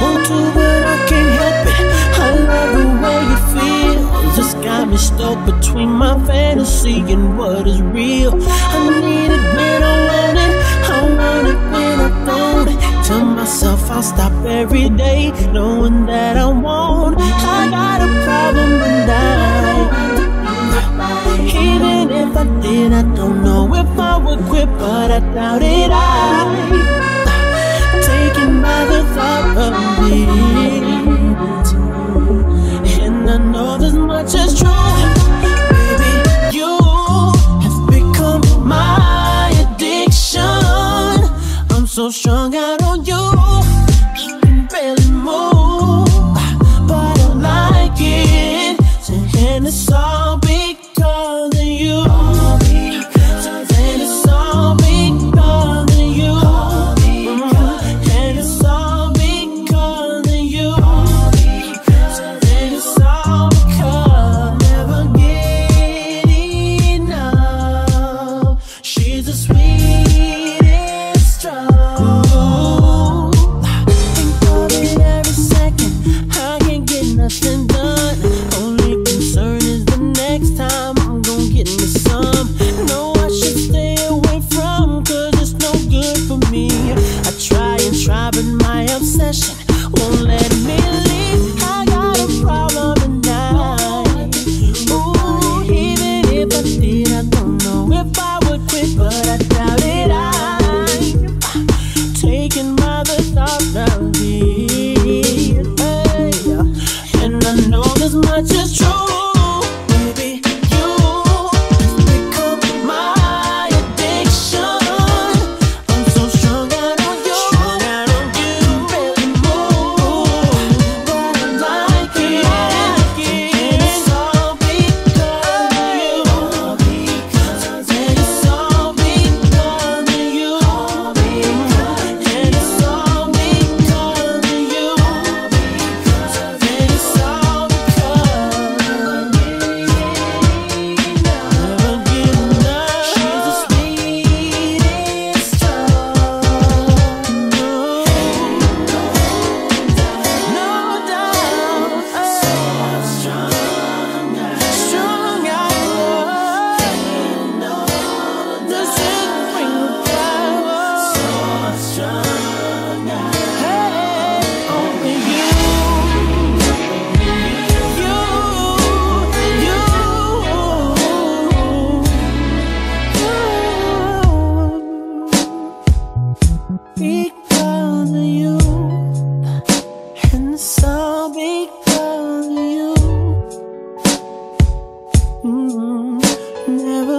want to, but I can't help it. I love the way you feel. Just got me stuck between my fantasy and what is real. I need it when I want it. I want it when I don't. Tell myself I'll stop every day, knowing that I won't. I got a problem and I. Even if I did, I don't know if I would quit, but I doubt it. I. hung out on you. You can barely move, but I like it. So, and it's all. good. as much as true. Mm-hmm. Never